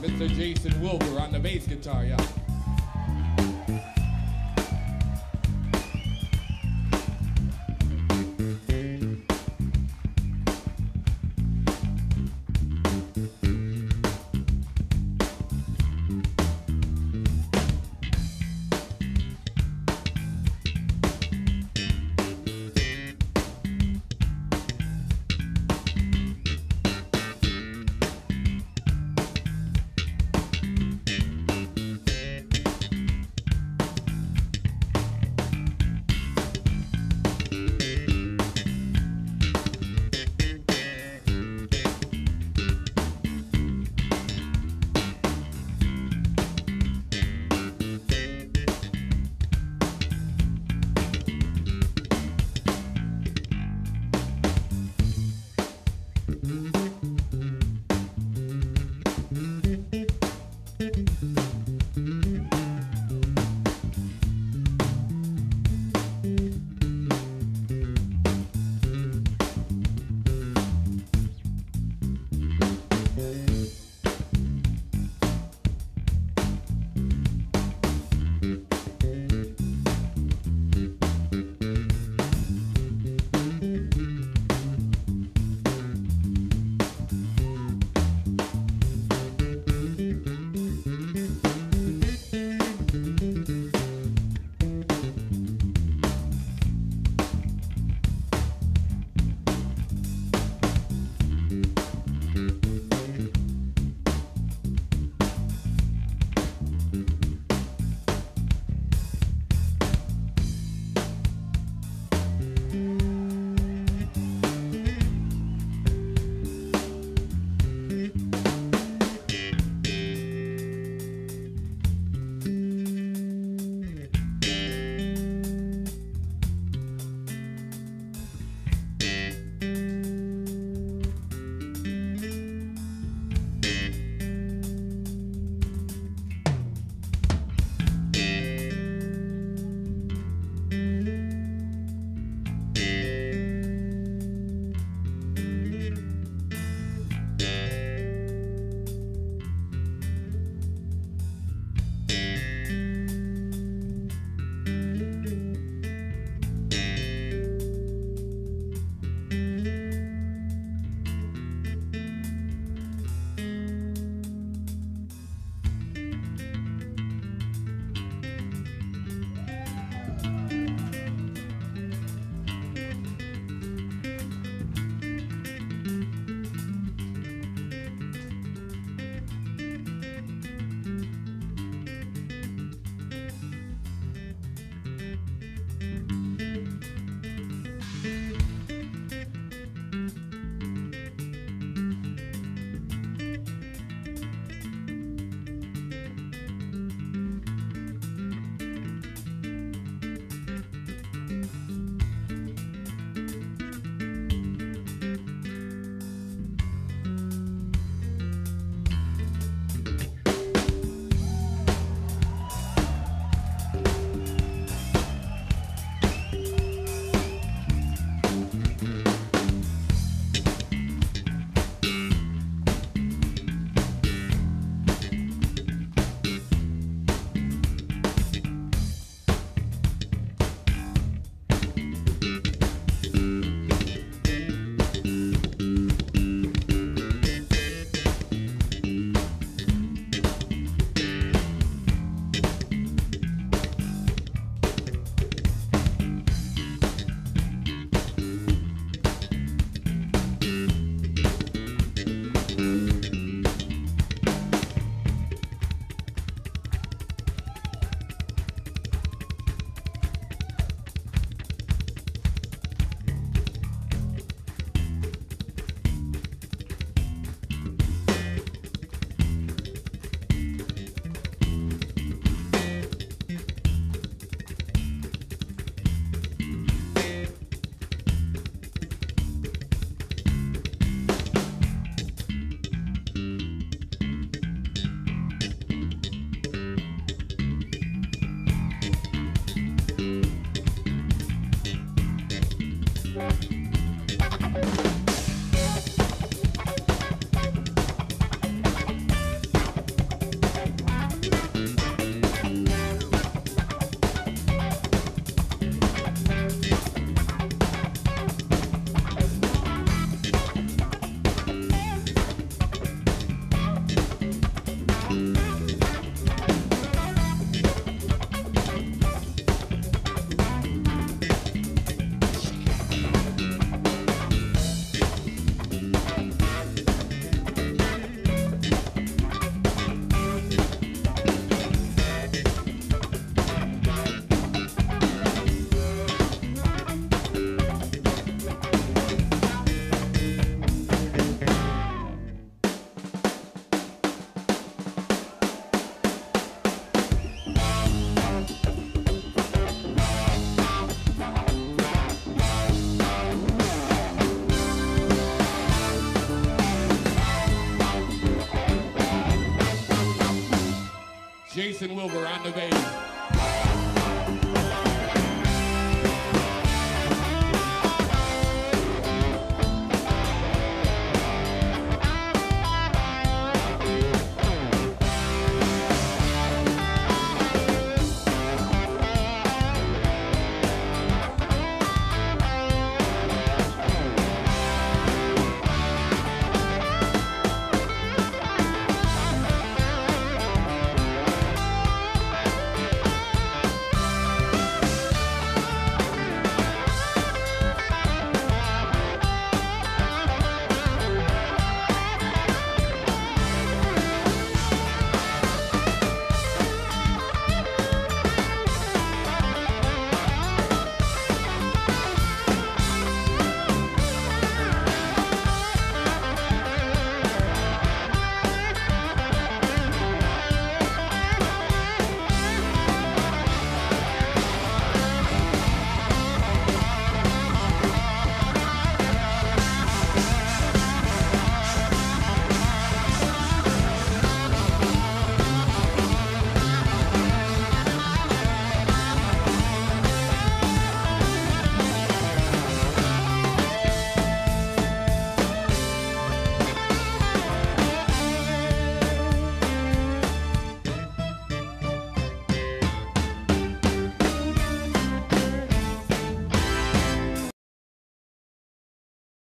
Mr. Jason Wilbur on the bass guitar, yeah. Mm-hmm. Jason Wilbur on the bass.